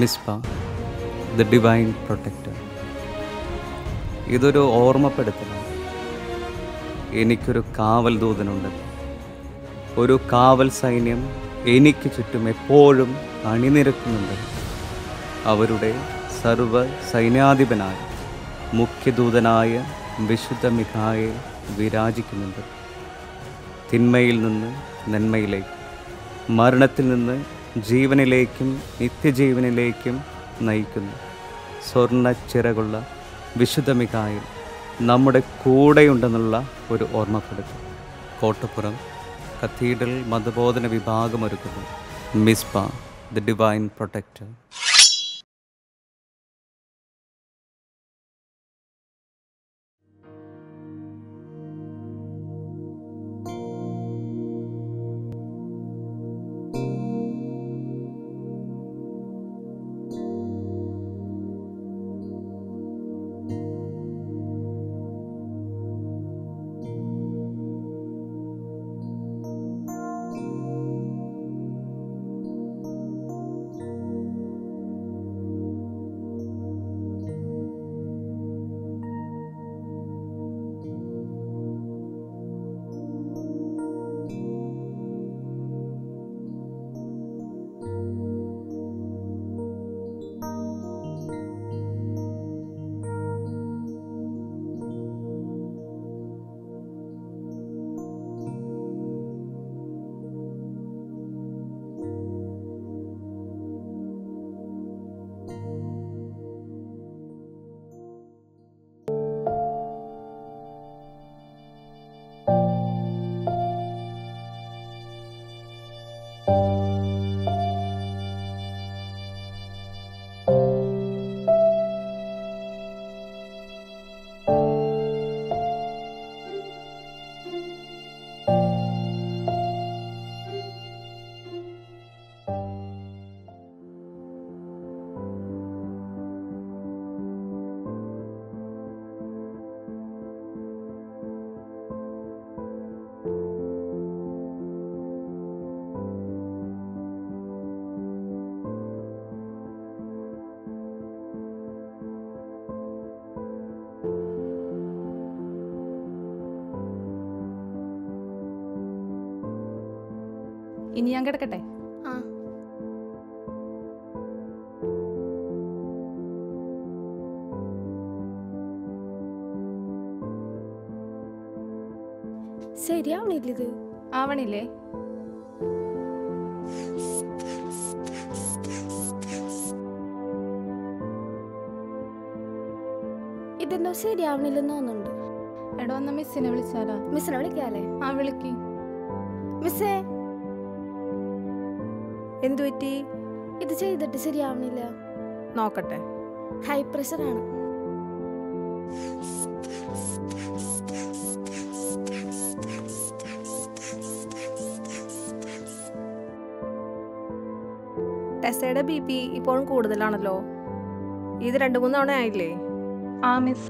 Mizpah the divine protector. ഇതൊരു ഓർമ്മപ്പെടുത്തലാണ്. എനിക്കൊരു കാവൽ ദൂതനുണ്ട്. ഒരു കാവൽ സൈന്യം എനിക്ക് ചുറ്റും എപ്പോഴും അണിനിരക്കുന്നുണ്ട്. അവരുടെ സർവ സൈന്യാധിപനായ മുഖ്യദൂതനായ വിശുദ്ധ മിഖായെ വിരാജിക്കുന്നുണ്ട്. തിന്മയിൽ നിന്ന് നന്മയിലേക്ക് മരണത്തിൽ നിന്ന് ജീവനിലേക്കും നിത്യജീവനിലേക്കും നയിക്കുന്നു. സ്വർണ ചിറകുള്ള വിശുദ്ധമികായിൽ നമ്മുടെ കൂടെയുണ്ടെന്നുള്ള ഒരു ഓർമ്മപ്പെടുത്തൽ. കോട്ടപ്പുറം കത്തീഡ്രൽ മതബോധന വിഭാഗമൊരുക്കുന്നു മിസ്പ ദ ഡിവൈൻ പ്രൊട്ടക്ടർ. ഇനി ഞാൻ കിടക്കട്ടെ? ആ. ശരിയാവണില്ല ഇത് ആവണില്ലേ? ഇതെന്തോ ശരിയാവണില്ലെന്ന് തോന്നുന്നുണ്ട്. എടോ എന്നാ മിസ്സിനെ വിളിച്ചാലോ? മിസ്സിനെ വിളിക്കാല്ലേ? ആ വിളിക്ക്. മിസ്സേ എന്തു പറ്റി? ഇത് ചെയ്തിട്ട് ശരിയാവണില്ല. നോക്കട്ടെ. ഹൈ പ്രഷർ ആണ്. ടെസയുടെ ബി പി ഇപ്പോഴും കൂടുതലാണല്ലോ. ഇത് രണ്ടു മൂന്ന് തവണ ആയില്ലേ? ആ മിസ്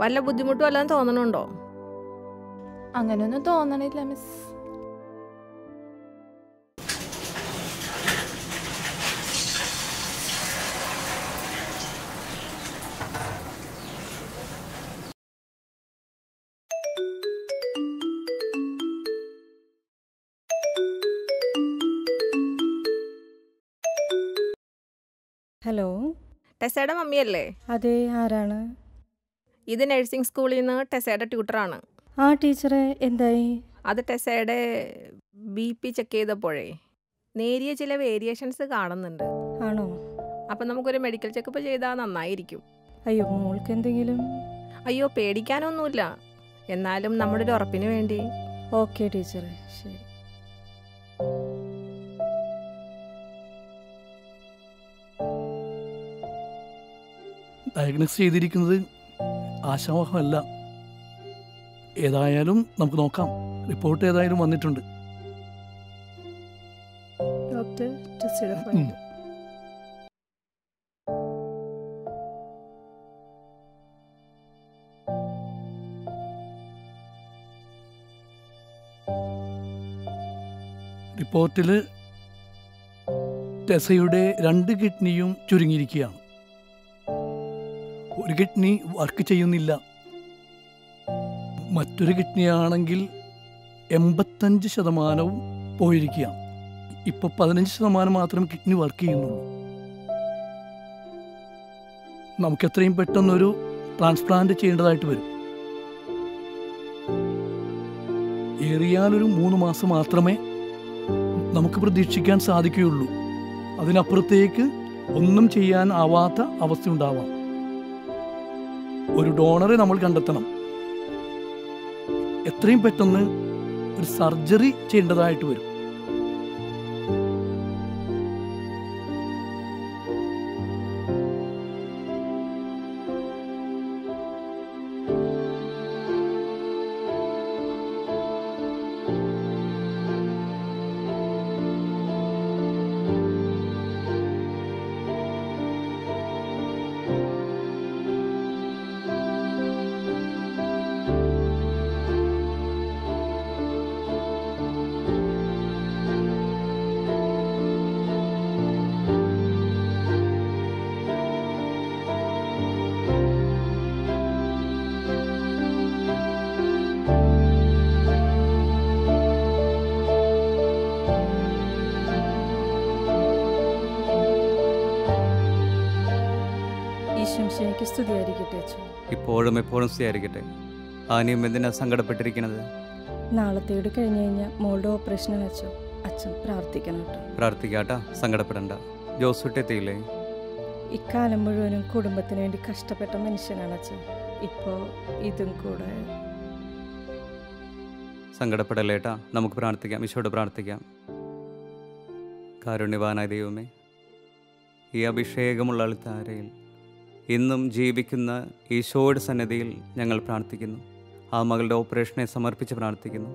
വല്ല ബുദ്ധിമുട്ടും വല്ലതും തോന്നണുണ്ടോ? അങ്ങനെയൊന്നും തോന്നണില്ല മിസ് ഹലോ ടെസയുടെ മമ്മിയല്ലേ? അതെ ആരാണ്? ഇത് നഴ്സിംഗ് സ്കൂളിൽ നിന്ന് ടെസയുടെ ട്യൂട്ടറാണ്. ആ ടീച്ചറെ എന്തായി? അത് ടെസയുടെ ബി പി ചെക്ക് ചെയ്തപ്പോഴേ നേരിയ ചില വേരിയേഷൻസ് കാണുന്നുണ്ട്. ആണോ? അപ്പം നമുക്കൊരു മെഡിക്കൽ ചെക്കപ്പ് ചെയ്താൽ നന്നായിരിക്കും. അയ്യോ മോൾക്ക് എന്തെങ്കിലും? അയ്യോ പേടിക്കാനൊന്നുമില്ല. എന്നാലും നമ്മുടെ ഒരു ഉറപ്പിന് വേണ്ടി. ഓക്കെ ടീച്ചറെ ശരി. ഡയഗ്നോസ് ചെയ്തിരിക്കുന്നത് ആശാവഹമല്ല ഏതായാലും നമുക്ക് നോക്കാം. റിപ്പോർട്ട് ഏതായാലും വന്നിട്ടുണ്ട്. ഡോക്ടർ. റിപ്പോർട്ടിൽ ടെസയുടെ രണ്ട് കിഡ്നിയും ചുരുങ്ങിയിരിക്കുകയാണ്. ഒരു കിഡ്നി വർക്ക് ചെയ്യുന്നില്ല. മറ്റൊരു കിഡ്നി ആണെങ്കിൽ എൺപത്തഞ്ച് ശതമാനവും പോയിരിക്കുകയാണ്. ഇപ്പോൾ പതിനഞ്ച് ശതമാനം മാത്രം കിഡ്നി വർക്ക് ചെയ്യുന്നുള്ളൂ. നമുക്ക് എത്രയും പെട്ടെന്നൊരു ട്രാൻസ്പ്ലാന്റ് ചെയ്യേണ്ടതായിട്ട് വരും. ഏറിയാൽ ഒരു മൂന്ന് മാസം മാത്രമേ നമുക്ക് പ്രതീക്ഷിക്കാൻ സാധിക്കുകയുള്ളൂ. അതിനപ്പുറത്തേക്ക് ഒന്നും ചെയ്യാൻ ആവാത്ത അവസ്ഥ ഉണ്ടാവാം. ഒരു ഡോണറെ നമ്മൾ കണ്ടെത്തണം. എത്രയും പെട്ടെന്ന് ഒരു സർജറി ചെയ്യേണ്ടതായിട്ട് വരും. ഈശംശയ്ക്ക് സ്തുതിയായിരിക്കട്ടെ അച്ഛൻ ഇപ്പോഴും എപ്പോഴും സ്തുതിയായിരിക്കട്ടെ. ആനിയും എന്തിനാ സങ്കടപ്പെട്ടിരിക്കുന്നത്? നാളത്തേട് കഴിഞ്ഞ് കഴിഞ്ഞാൽ മോളുടെ ഓപ്പറേഷൻ അച്ഛൻ അച്ഛൻ പ്രാർത്ഥിക്കണം കേട്ടോ. പ്രാർത്ഥിക്കാട്ടാ സങ്കടപ്പെടണ്ട. ജോസുട്ടി എത്തിയില്ലേ? ഇക്കാലം മുഴുവനും കുടുംബത്തിന് വേണ്ടി കഷ്ടപ്പെട്ട മനുഷ്യനാണ് അച്ഛൻ ഇപ്പോ ഇതും കൂടെ. സങ്കടപ്പെടല്ലേട്ടാ നമുക്ക് പ്രാർത്ഥിക്കാം ഈശോട് പ്രാർത്ഥിക്കാം. കാരുണ്യവാനായ ദൈവമേ ഈ അഭിഷേകമുള്ള അൾത്താരയിൽ ഇന്നും ജീവിക്കുന്ന ഈശോയുടെ സന്നിധിയിൽ ഞങ്ങൾ പ്രാർത്ഥിക്കുന്നു. ആ മകളുടെ ഓപ്പറേഷനെ സമർപ്പിച്ച് പ്രാർത്ഥിക്കുന്നു.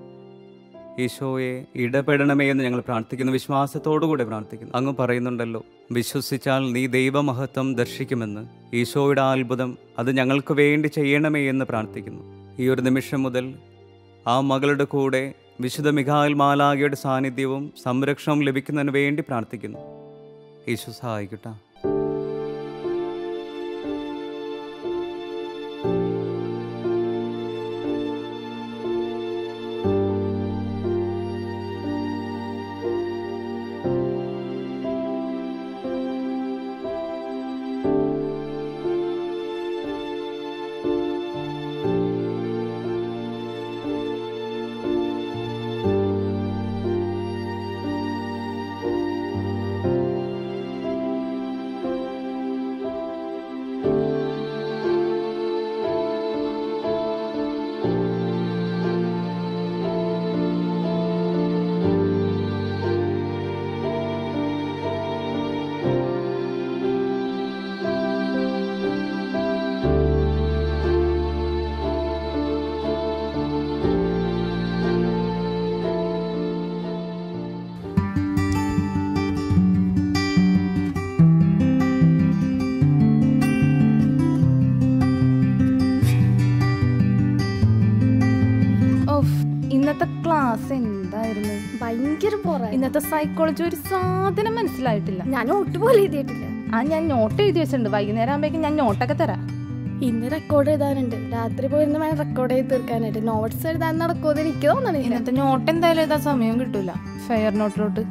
ഈശോയെ ഇടപെടണമേ എന്ന് ഞങ്ങൾ പ്രാർത്ഥിക്കുന്നു. വിശ്വാസത്തോടുകൂടെ പ്രാർത്ഥിക്കുന്നു. അങ്ങ് പറയുന്നുണ്ടല്ലോ വിശ്വസിച്ചാൽ നീ ദൈവമഹത്വം ദർശിക്കുമെന്ന്. ഈശോയുടെ അത്ഭുതം അത് ഞങ്ങൾക്ക് വേണ്ടി ചെയ്യണമേ എന്ന് പ്രാർത്ഥിക്കുന്നു. ഈ ഒരു നിമിഷം മുതൽ ആ മകളുടെ കൂടെ വിശുദ്ധ മിഖായൽ മാലാഖയുടെ സാന്നിധ്യവും സംരക്ഷണവും ലഭിക്കുന്നതിന് വേണ്ടി പ്രാർത്ഥിക്കുന്നു. ഈശോ സഹായിക്കട്ടെ. ഇന്നത്തെ സൈക്കോളജി ഒരു സാധനം മനസ്സിലായിട്ടില്ല. ഞാൻ നോട്ട് പോലെ എഴുതിയിട്ടില്ല. ആ ഞാൻ നോട്ട് എഴുതി വെച്ചിട്ടുണ്ട്. വൈകുന്നേരം ആകുമ്പോഴേക്കും ഞാൻ നോട്ടൊക്കെ തരാം. ഇന്ന് റെക്കോർഡ് എഴുതാനുണ്ട്. രാത്രി പോയിരുന്ന വേണം റെക്കോർഡ് ചെയ്ത് തീർക്കാനായിട്ട്. നോട്ട്സ് എഴുതാൻ നടക്കുമോ എനിക്ക് തോന്നണേ ഇന്നത്തെ നോട്ട് എന്തായാലും എഴുതാൻ സമയം കിട്ടൂല. ഫെയർ നോട്ടിലോട്ട്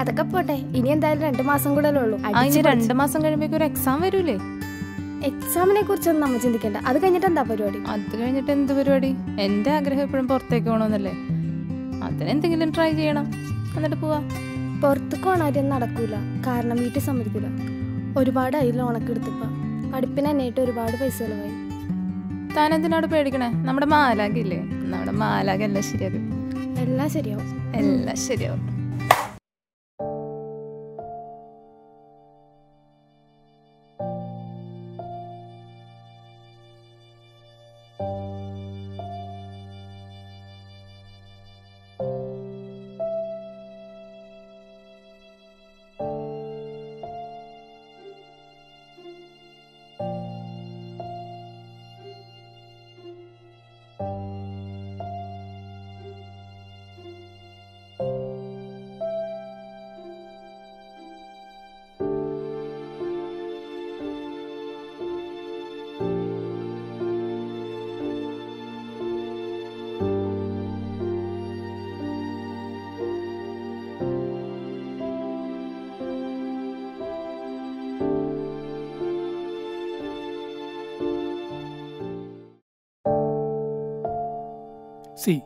അതൊക്കെ പോട്ടെ. ഇനി എന്തായാലും രണ്ടു മാസം കൂടെ ഉള്ളൂ. രണ്ട് മാസം കഴിയുമ്പോഴേക്കും ഒരു എക്സാം വരൂലേ? എക്സാമിനെ കുറിച്ചൊന്നും നമ്മൾ ചിന്തിക്കേണ്ട. അത് കഴിഞ്ഞിട്ട് എന്താ പരിപാടി? അത് കഴിഞ്ഞിട്ട് എന്ത് പരിപാടി? എന്റെ ആഗ്രഹം എപ്പോഴും പുറത്തേക്ക് പോകണമെന്നല്ലേ അതിനെന്തെങ്കിലും ട്രൈ ചെയ്യണം. എന്നിട്ട് പോവാ. പുറത്തേക്ക് പോണാരും നടക്കൂല. കാരണം വീട്ടിൽ സമ്മതിക്കില്ല ഒരുപാട് അതിൽ ഉണക്കെടുത്തിപ്പ പഠിപ്പിന് തന്നെയായിട്ട് ഒരുപാട് പൈസ ചിലവായി. താൻ എന്തിനാട് പേടിക്കണേ? നമ്മുടെ മാലാഖില്ലേ നമ്മുടെ മാലാഖ എല്ലാം ശരിയാകും എല്ലാം ശരിയാവും. എല്ലാം ശരിയാവും. സി.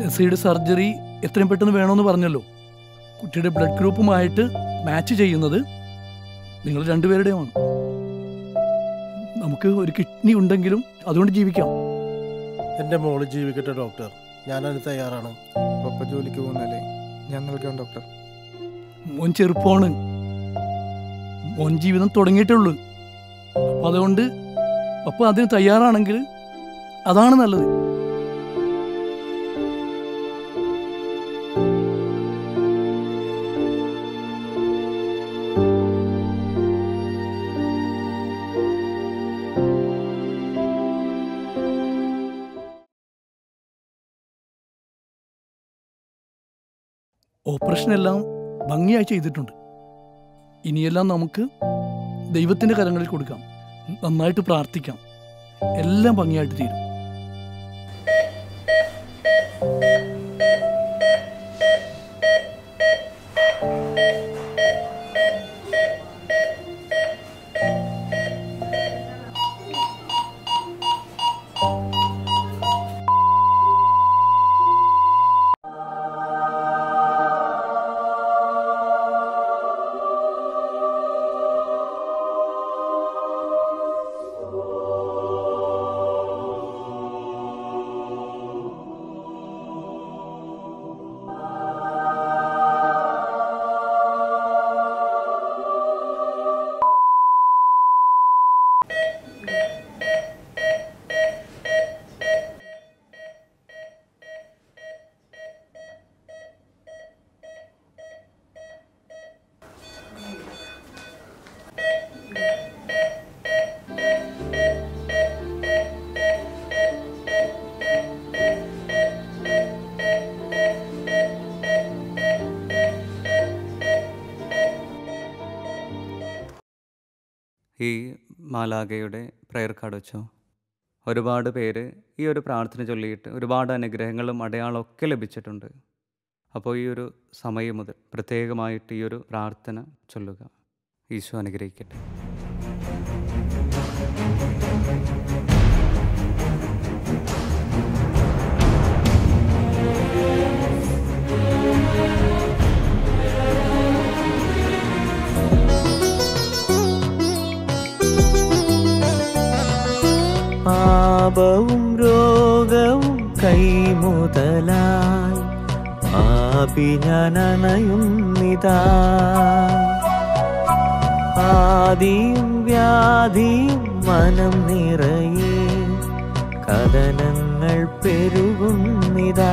ടെസയുടെ സർജറി എത്രയും പെട്ടെന്ന് വേണമെന്ന് പറഞ്ഞല്ലോ. കുട്ടിയുടെ ബ്ലഡ് ഗ്രൂപ്പുമായിട്ട് മാച്ച് ചെയ്യുന്നത് നിങ്ങൾ രണ്ടുപേരുടെയുമാണ്. നമുക്ക് ഒരു കിഡ്നി ഉണ്ടെങ്കിലും അതുകൊണ്ട് ജീവിക്കാം. എന്റെ മോൾ ജീവിക്കട്ടെ ഡോക്ടർ. ഞാനത് തയ്യാറാണ്. പപ്പ ജോലിക്ക് പോകുന്നല്ലേ ഞാൻ നൽകാം ഡോക്ടർ. മോൻ ചെറുപ്പമാണ്. മോൻ ജീവിതം തുടങ്ങിയിട്ടുള്ളൂ അപ്പം അതുകൊണ്ട് പപ്പ അതിന് തയ്യാറാണെങ്കിൽ അതാണ് നല്ലത്. ഓപ്പറേഷൻ എല്ലാം ഭംഗിയായി ചെയ്തിട്ടുണ്ട്. ഇനിയെല്ലാം നമുക്ക് ദൈവത്തിന്റെ കരങ്ങളിൽ കൊടുക്കാം. നന്നായിട്ട് പ്രാർത്ഥിക്കാം. എല്ലാം ഭംഗിയായിട്ട് തീരും. മാലാകയുടെ പ്രയർ കാർഡ് വെച്ചോ? ഒരുപാട് പേര് ഈ ഒരു പ്രാർത്ഥന ചൊല്ലിയിട്ട് ഒരുപാട് അനുഗ്രഹങ്ങളും അടയാളമൊക്കെ ലഭിച്ചിട്ടുണ്ട്. അപ്പോൾ ഈ ഒരു സമയം മുതൽ പ്രത്യേകമായിട്ട് ഈ ഒരു പ്രാർത്ഥന ചൊല്ലുക. ഈശോ അനുഗ്രഹിക്കട്ടെ. പാപവും രോഗവും കൈമുതലായി പാപി ഞാൻ ആദിയും വ്യാധിയും മനം നിറയെ കഥനങ്ങൾ പെരുകുന്നിതാ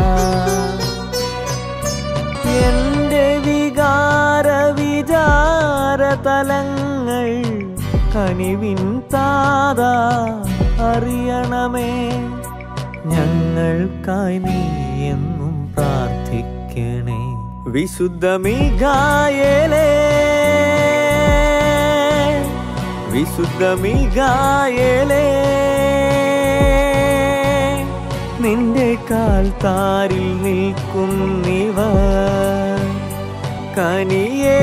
എന്റെ വികാര വിചാര തലങ്ങൾ കണിവിൻ താത. അറിയണമേ. ഞങ്ങൾക്കായി നീ എന്നും പ്രാർത്ഥിക്കണേ. വിശുദ്ധ മികായലേ വിശുദ്ധ മികായലേ നിന്റെ കാൽ താരിൽ നിൽക്കുന്നിവ കനിയേ.